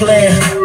play.